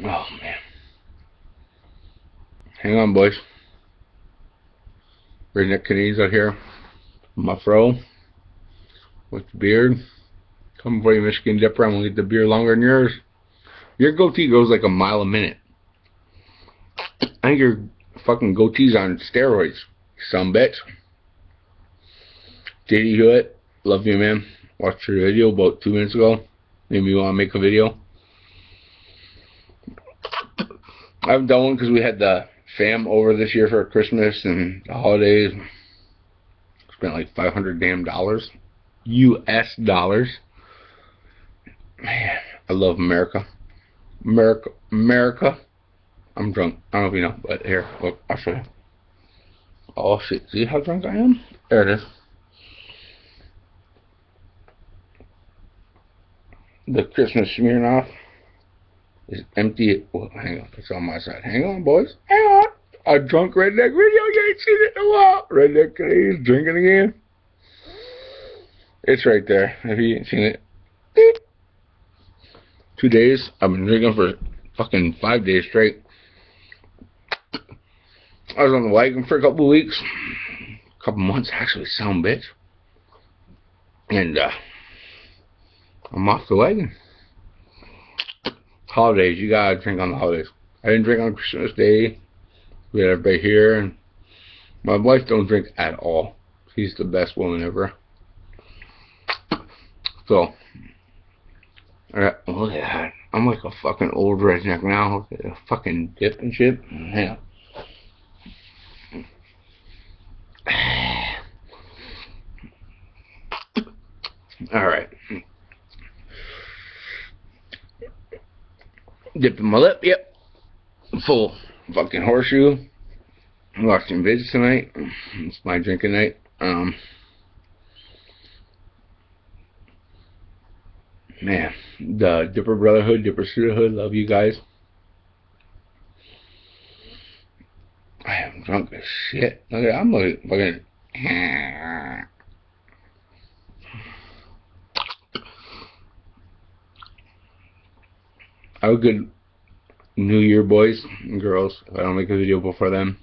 Oh man. Hang on, boys. Redneck Canadians out here. My fro. With the beard. Coming for you, Michigan Dipper. I'm gonna get the beard longer than yours. Your goatee goes like a mile a minute. I think your fucking goatee's on steroids. Some bitch. JD Hewitt, love you, man. Watched your video about two minutes ago. Maybe me want to make a video. I haven't done one because we had the fam over this year for Christmas and the holidays. Spent like 500 damn dollars. U.S. dollars. Man, I love America. America. America. I'm drunk. I don't know if you know, but here, look, I'll show you. Oh shit, see how drunk I am? There it is. The Christmas Smirnoff is empty. Well, hang on, it's on my side. Hang on, boys. Hang on. A drunk redneck video. Ain't seen it in a while. Redneck Canadians drinking again. It's right there. Have you seen it. Beep. Two days. I've been drinking for fucking five days straight. I was on the wagon for a couple weeks. A couple months, actually, sound bitch. And, uh, I'm off the wagon. Holidays, you gotta drink on the holidays. I didn't drink on Christmas Day. We had everybody here, and my wife don't drink at all. She's the best woman ever. So, alright, look oh, at that. I'm like a fucking old redneck now. The fucking dip and shit. Yeah. All right. Dipping my lip, yep. Full fucking horseshoe. Watching vids tonight. It's my drinking night. Um, man, the Dipper Brotherhood, Dipper Sisterhood, love you guys. I am drunk as shit. Look at, I'm like fucking. Have a good New Year, boys and girls. If I don't make a video before then.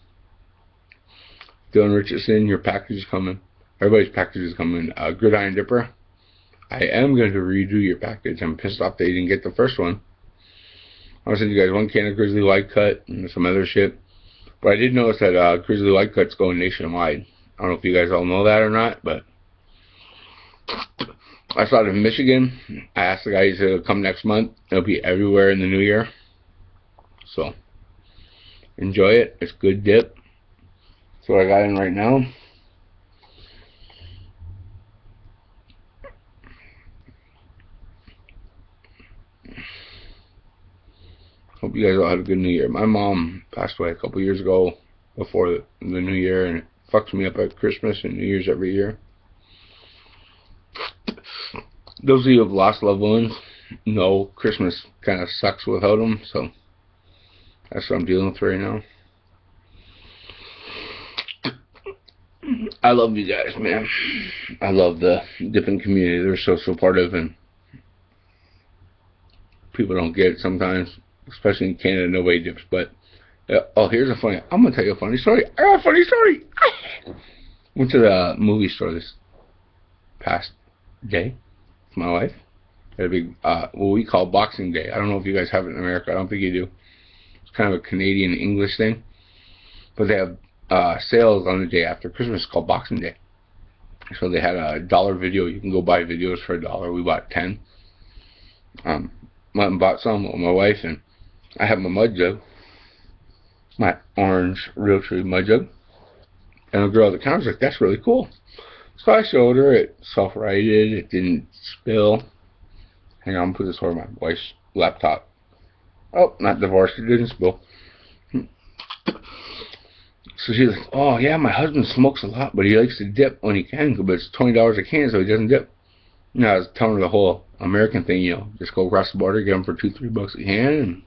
Dylan Richardson, your package is coming. Everybody's package is coming. Uh, Gridiron Dipper. I am going to redo your package. I'm pissed off that you didn't get the first one. I'll send you guys one can of Grizzly White Cut and some other shit. But I did notice that uh, Grizzly White Cut's going nationwide. I don't know if you guys all know that or not, but I it in Michigan. I asked the guys to come next month. It'll be everywhere in the new year. So, enjoy it. It's good dip. That's what I got in right now. Hope you guys all had a good New Year. My mom passed away a couple years ago before the, the New Year, and it fucks me up at Christmas and New Year's every year. Those of you who have lost loved ones know Christmas kind of sucks without them, so that's what I'm dealing with right now. I love you guys, man. I love the different community. They're so supportive, and people don't get it sometimes, especially in Canada. Nobody dips, but uh, oh, here's a funny. I'm gonna tell you a funny story. I got a funny story. Went to the movie store this past day my wife. Had a big, uh, what we call Boxing Day. I don't know if you guys have it in America. I don't think you do. It's kind of a Canadian English thing, but they have uh, sales on the day after Christmas called Boxing Day. So they had a dollar video. You can go buy videos for a dollar. We bought ten. Um, went and bought some with my wife, and I have my mud jug, my orange Realtree mud jug. And the girl at the counter's like, "That's really cool." Showed her. It self-righted. It didn't spill. Hang on, I'm put this over my wife's laptop. Oh, not divorced. It didn't spill. So she's like, oh, yeah, my husband smokes a lot, but he likes to dip when he can, but it's $20 a can, so he doesn't dip. You I was telling her the whole American thing, you know, just go across the border, get them for two, three bucks a can. And...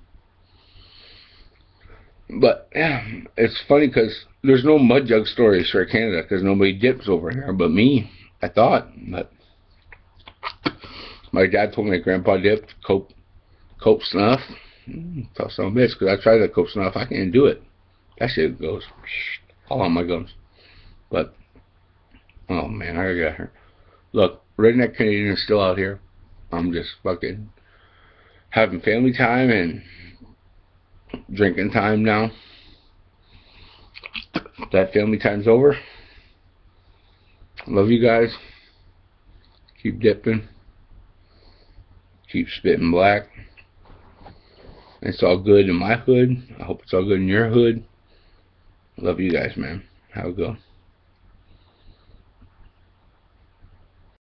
But, yeah, it's funny because there's no mud jug stories for Canada because nobody dips over here but me, I thought. But my dad told me grandpa dipped, cope, cope snuff. Mm, tough son of a bitch, because I tried the cope snuff. I can't do it. That shit goes all on my gums. But, oh man, I got her. Look, Redneck Canadian is still out here. I'm just fucking having family time and drinking time now. That family time's over. Love you guys. Keep dipping. Keep spitting black. It's all good in my hood. I hope it's all good in your hood. Love you guys, man. Have a good